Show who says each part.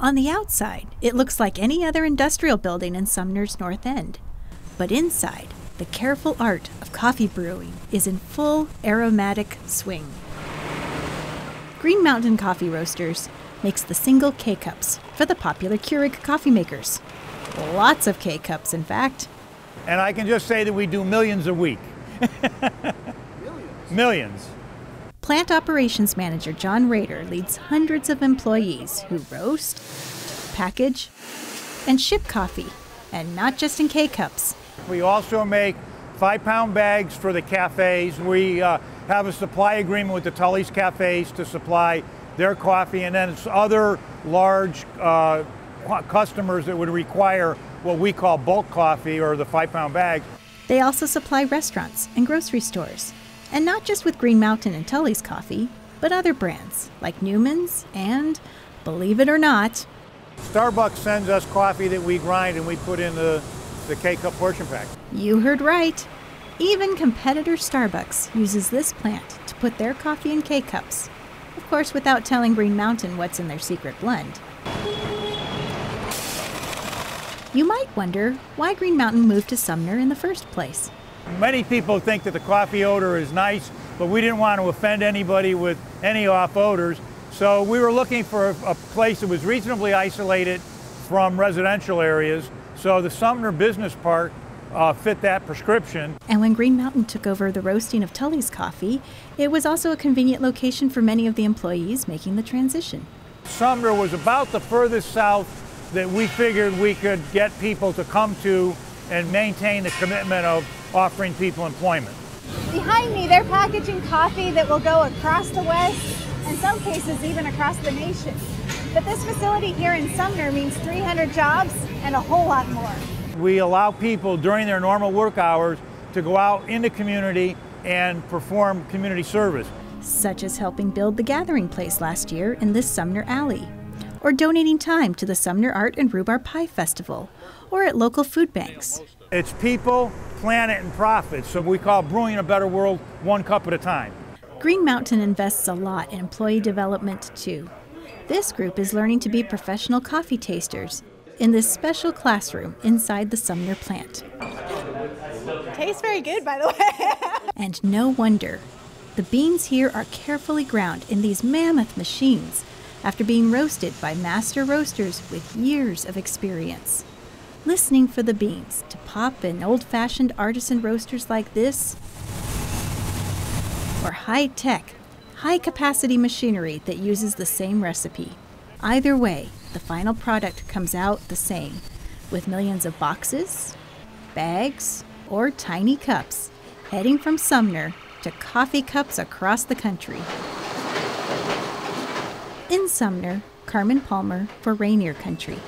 Speaker 1: On the outside, it looks like any other industrial building in Sumner's North End. But inside, the careful art of coffee brewing is in full aromatic swing. Green Mountain Coffee Roasters makes the single K cups for the popular Keurig coffee makers. Lots of K cups, in fact.
Speaker 2: And I can just say that we do millions a week. millions. millions.
Speaker 1: Plant Operations Manager John Rader leads hundreds of employees who roast, package, and ship coffee, and not just in K cups.
Speaker 2: We also make five pound bags for the cafes. We uh, have a supply agreement with the Tully's Cafes to supply their coffee, and then it's other large uh, customers that would require what we call bulk coffee or the five pound bag.
Speaker 1: They also supply restaurants and grocery stores, and not just with Green Mountain and Tully's coffee, but other brands like Newman's and, believe it or not,
Speaker 2: Starbucks sends us coffee that we grind and we put in the, the K cup portion pack.
Speaker 1: You heard right. Even competitor Starbucks uses this plant to put their coffee in K cups. Of course, without telling Green Mountain what's in their secret blend. You might wonder why Green Mountain moved to Sumner in the first place.
Speaker 2: Many people think that the coffee odor is nice, but we didn't want to offend anybody with any off odors. So we were looking for a, place that was reasonably isolated from residential areas. So the Sumner Business Park uh, fit that prescription.
Speaker 1: And when Green Mountain took over the roasting of Tully's coffee, it was also a convenient location for many of the employees making the transition.
Speaker 2: Sumner was about the furthest south that we figured we could get people to come to and maintain the commitment of offering people employment.
Speaker 3: Behind me, they're packaging coffee that will go across the West, in some cases even across the nation. But this facility here in Sumner means 300 jobs and a whole lot more.
Speaker 2: We allow people during their normal work hours to go out in the community and perform community service.
Speaker 1: Such as helping build the gathering place last year in this Sumner Alley or donating time to the Sumner Art and Rhubarb Pie Festival, or at local food banks.
Speaker 2: It's people, planet, and profits. so we call brewing a better world one cup at a time.
Speaker 1: Green Mountain invests a lot in employee development too. This group is learning to be professional coffee tasters in this special classroom inside the Sumner plant.
Speaker 3: Tastes very good, by the way.
Speaker 1: and no wonder. The beans here are carefully ground in these mammoth machines after being roasted by master roasters with years of experience. Listening for the beans to pop in old fashioned artisan roasters like this, or high tech, high capacity machinery that uses the same recipe. Either way, the final product comes out the same, with millions of boxes, bags, or tiny cups heading from Sumner to coffee cups across the country. In Sumner, Carmen Palmer for Rainier Country.